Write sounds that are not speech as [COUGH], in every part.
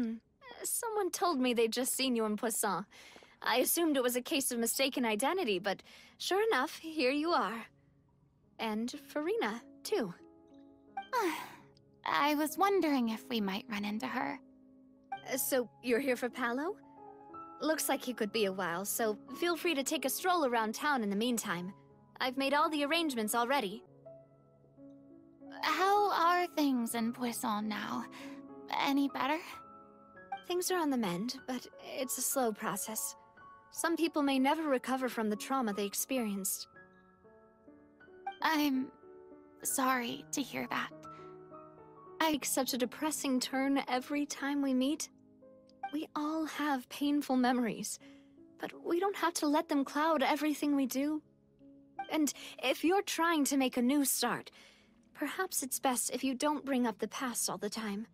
Hmm. Someone told me they'd just seen you in Poisson. I assumed it was a case of mistaken identity, but sure enough, here you are. And Furina, too. [SIGHS] I was wondering if we might run into her. So, you're here for Palo? Looks like he could be a while, so feel free to take a stroll around town in the meantime. I've made all the arrangements already. How are things in Poisson now? Any better? Things are on the mend, but it's a slow process. Some people may never recover from the trauma they experienced. I'm sorry to hear that. I take such a depressing turn every time we meet. We all have painful memories, but we don't have to let them cloud everything we do. And if you're trying to make a new start, perhaps it's best if you don't bring up the past all the time.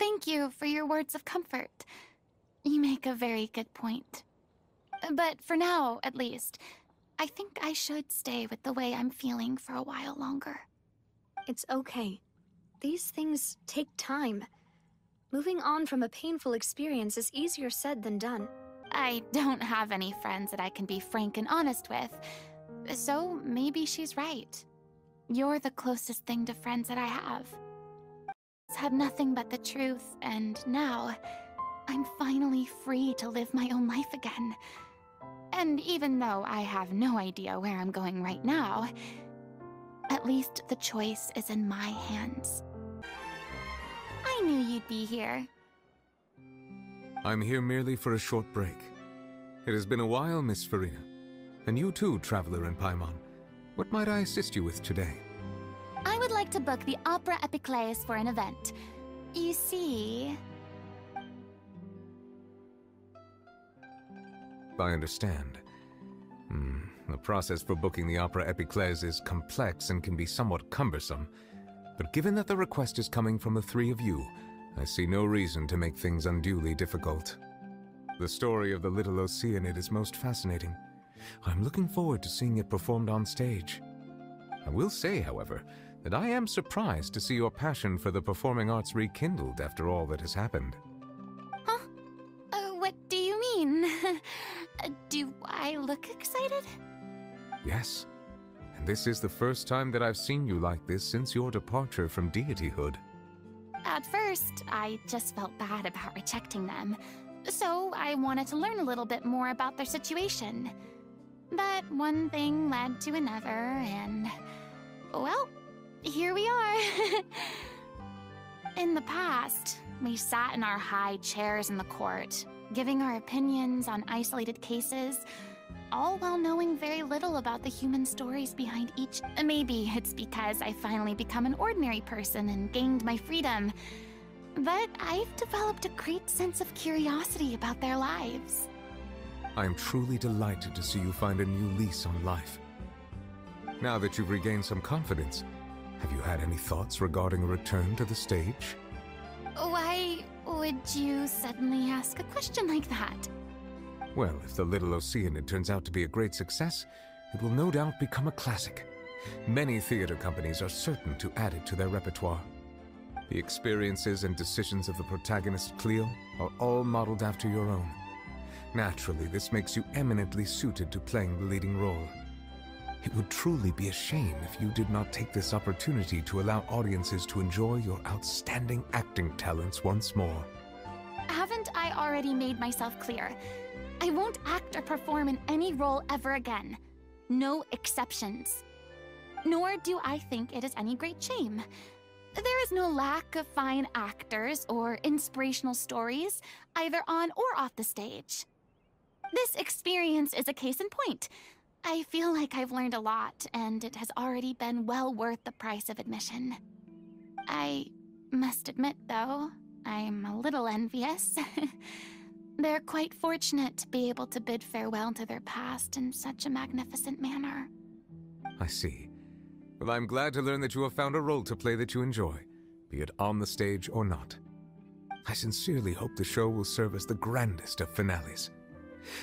Thank you for your words of comfort. You make a very good point. But for now, at least, I think I should stay with the way I'm feeling for a while longer. It's okay. These things take time. Moving on from a painful experience is easier said than done. I don't have any friends that I can be frank and honest with, so maybe she's right. You're the closest thing to friends that I have. Said nothing but the truth, and now I'm finally free to live my own life again. And even though I have no idea where I'm going right now, at least the choice is in my hands. I knew you'd be here. I'm here merely for a short break. It has been a while, Miss Furina. And you too, traveler in Paimon. What might I assist you with today? I would like to book the Opera Epiclese for an event. You see, I understand. Hmm, the process for booking the Opera Epiclese is complex and can be somewhat cumbersome. But given that the request is coming from the three of you, I see no reason to make things unduly difficult. The story of the Little Oceanid is most fascinating. I'm looking forward to seeing it performed on stage. I will say, however, that I am surprised to see your passion for the performing arts rekindled after all that has happened. huh? Uh, what do you mean? [LAUGHS] Uh, do I look excited? Yes. And this is the first time that I've seen you like this since your departure from deityhood. At first, I just felt bad about rejecting them. So I wanted to learn a little bit more about their situation. But one thing led to another, and. Here we are. [LAUGHS] in the past, we sat in our high chairs in the court, giving our opinions on isolated cases, all while knowing very little about the human stories behind each. Maybe it's because I finally become an ordinary person and gained my freedom. But I've developed a great sense of curiosity about their lives. I am truly delighted to see you find a new lease on life. Now that you've regained some confidence, have you had any thoughts regarding a return to the stage? Why would you suddenly ask a question like that? Well, if the Little Oceanid turns out to be a great success, it will no doubt become a classic. Many theater companies are certain to add it to their repertoire. The experiences and decisions of the protagonist Cleo are all modeled after your own. Naturally, this makes you eminently suited to playing the leading role. It would truly be a shame if you did not take this opportunity to allow audiences to enjoy your outstanding acting talents once more. Haven't I already made myself clear? I won't act or perform in any role ever again. No exceptions. Nor do I think it is any great shame. There is no lack of fine actors or inspirational stories, either on or off the stage. This experience is a case in point. I feel like I've learned a lot, and it has already been well worth the price of admission. I must admit, though, I'm a little envious. [LAUGHS] They're quite fortunate to be able to bid farewell to their past in such a magnificent manner. I see. Well, I'm glad to learn that you have found a role to play that you enjoy, be it on the stage or not. I sincerely hope the show will serve as the grandest of finales.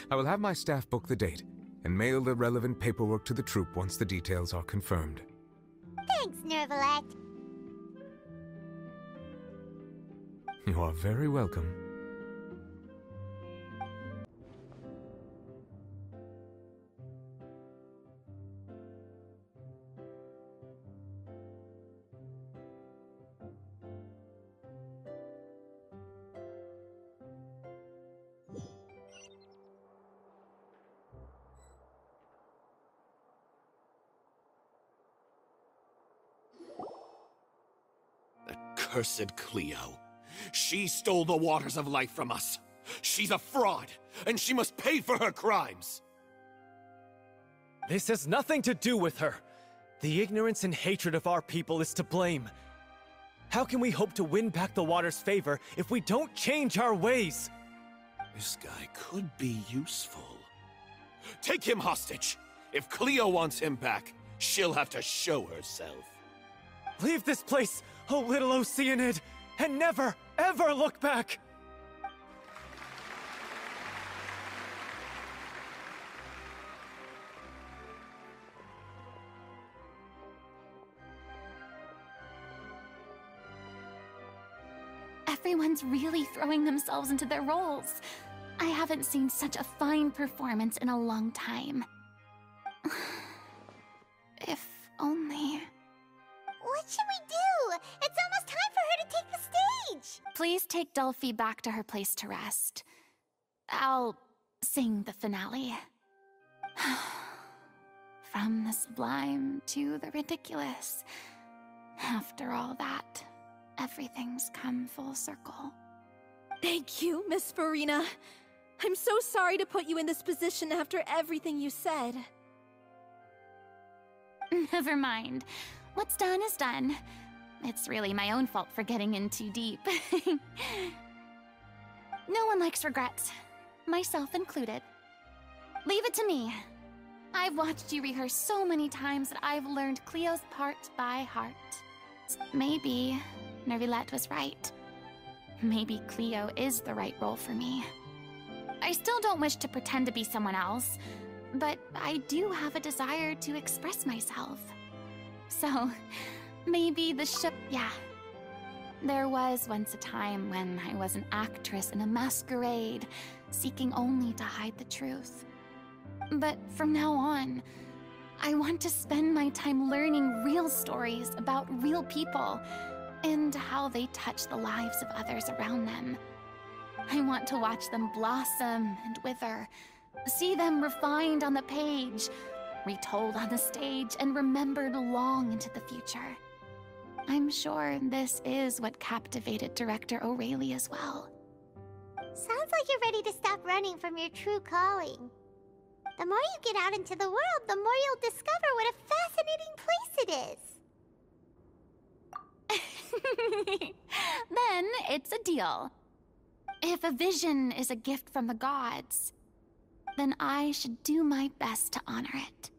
I will have my staff book the date and mail the relevant paperwork to the troupe once the details are confirmed. Thanks, Neuvillette. You are very welcome. Cursed Cleo. She stole the waters of life from us. She's a fraud, and she must pay for her crimes. This has nothing to do with her. The ignorance and hatred of our people is to blame. How can we hope to win back the water's favor if we don't change our ways? This guy could be useful. Take him hostage. If Cleo wants him back, she'll have to show herself. Leave this place, O little Oceanid, and never, ever look back! Everyone's really throwing themselves into their roles. I haven't seen such a fine performance in a long time. [SIGHS] if only... What should we do? It's almost time for her to take the stage! Please take Delphi back to her place to rest. I'll sing the finale. [SIGHS] From the sublime to the ridiculous. After all that, everything's come full circle. Thank you, Miss Furina. I'm so sorry to put you in this position after everything you said. [LAUGHS] Never mind. What's done is done. It's really my own fault for getting in too deep. [LAUGHS] no one likes regrets, myself included. Leave it to me. I've watched you rehearse so many times that I've learned Cleo's part by heart. Maybe Neuvillette was right. Maybe Cleo is the right role for me. I still don't wish to pretend to be someone else, but I do have a desire to express myself. So, maybe the ship, yeah. There was once a time when I was an actress in a masquerade, seeking only to hide the truth. But from now on, I want to spend my time learning real stories about real people and how they touch the lives of others around them. I want to watch them blossom and wither, see them refined on the page, retold on the stage, and remembered long into the future. I'm sure this is what captivated director O'Reilly as well. Sounds like you're ready to stop running from your true calling. The more you get out into the world, the more you'll discover what a fascinating place it is. [LAUGHS] then it's a deal. If a vision is a gift from the gods, then I should do my best to honor it.